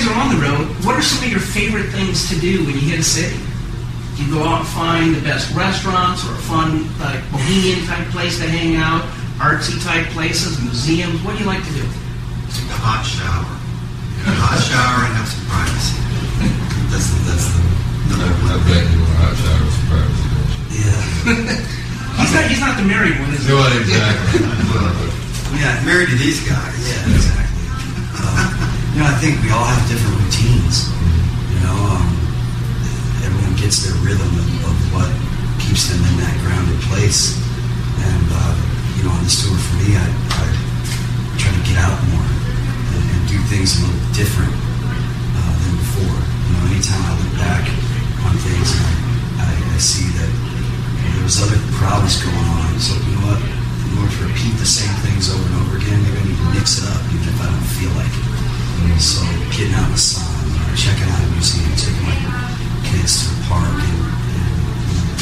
guys are on the road, what are some of your favorite things to do when you hit a city? Do you go out and find the best restaurants or a fun, like bohemian type place to hang out, artsy type places, museums? What do you like to do? Take a hot shower. Get a hot shower and have some privacy. That's the, that's the I, number I one bet thing. you want hot showers for privacy. Yeah. He's not. He's not the married one, is he? No, exactly. Yeah, married to these guys. Yeah, exactly. Uh, you know, I think we all have different routines. You know, um, everyone gets their rhythm of, of what keeps them in that grounded place. And uh, you know, on this tour for me, I, I try to get out more and, and do things a little different uh, than before. You know, anytime I look back mix it up, even if I don't feel like it. So getting out in the sun, or checking out a museum, taking my kids to the park, and, and you know,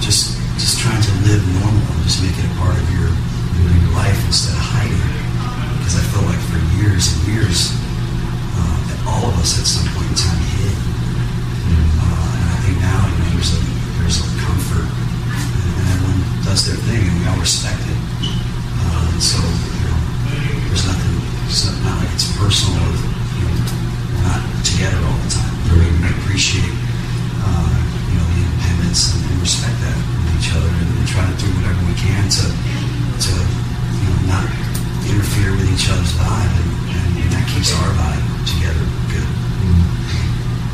just just trying to live normal and just make it a part of your your life instead of hiding. Because I felt like for years and years, uh, that all of us at some point in time hid. Uh, and I think now, you know, there's a there's a comfort, and everyone does their thing, and we all respect it. Uh, so, there's nothing. It's not, not like it's personal. Or, you know, we're not together all the time. We, we appreciate, uh, you know, the independence and, and respect that in each other, and, and try to do whatever we can to to you know not interfere with each other's vibe, and, and, and that keeps our vibe together good.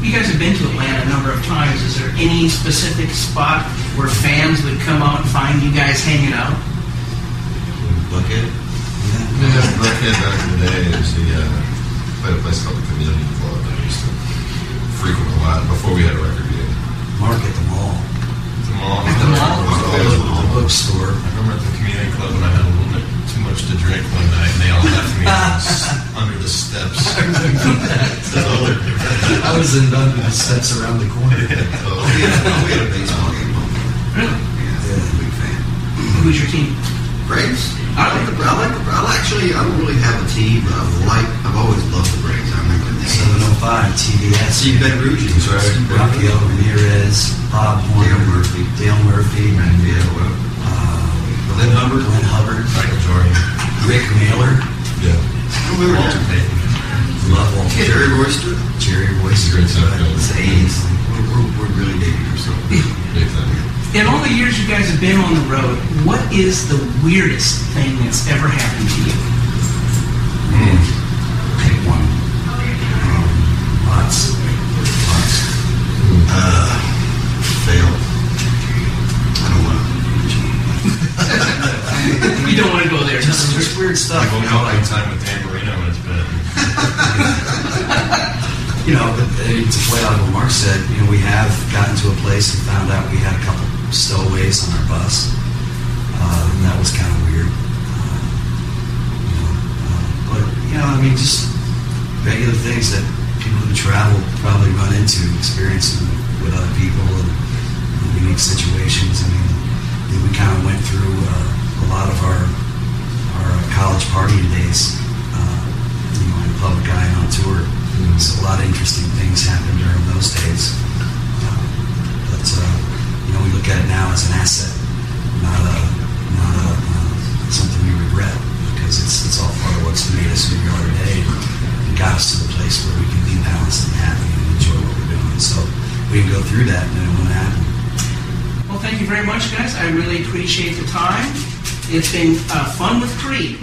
You guys have been to Atlanta a number of times. Is there any specific spot where fans would come out and find you guys hanging out? Look at Yeah. Yeah, Buckhead back in the day, it was the, uh, played a place called the Community Club that I used to frequent a lot before we had a record deal. Mark at the mall, The mall. At the mall? was always a the mall. bookstore. I remember at the community club when I had a little bit too much to drink one night, and they all left me under the steps. I was in under the steps around the corner. we had, we had a baseball game one day. Really? Yeah, big fan. Who's your team? Braves. I like the. I like the. I actually. I don't really have a team, but I like. I've always loved the Braves. I remember the name. 705 TBS. Steve Ben Ruggies, right? Rafael Ramirez, Bob Horner, Dale Murphy. Dale Murphy, Yeah. Well, uh, Glenn Hubbard. Glenn Hubbard, Michael Jordan. Rick Mahler, Yeah. I remember Walter Payton. love Walter, Jerry Royster. Jerry Royster, Great stuff, right? Bill. It's the 80s. The years you guys have been on the road, what is the weirdest thing that's ever happened to you? Pick one. Um, lots. Lots. Uh, fail. I don't want to. You don't want to go there. Just, just weird stuff. I've You only know, had like, time with Dan Marino, and it's been you know, but uh, to play out what Mark said, you know, we have gotten to a place and found out we had a couple stowaways on our bus. Uh, and that was kind of weird. Uh, you know, uh, but, you know, I mean, just regular things that people who travel probably run into, experiencing with other people and, and unique situations. I mean, we kind of went through uh, a lot of our our college partying days, uh, you know, in public eye and on tour. So a lot of interesting things happened during those days. Uh, but uh, you know, we look at it now as an asset, not a not a uh, something we regret because it's it's all part of what's made us who we are today and got us to the place where we can be balanced and happy and enjoy what we're doing. So we can go through that and it won't happen. Well, thank you very much, guys. I really appreciate the time. It's been uh, fun with Creed.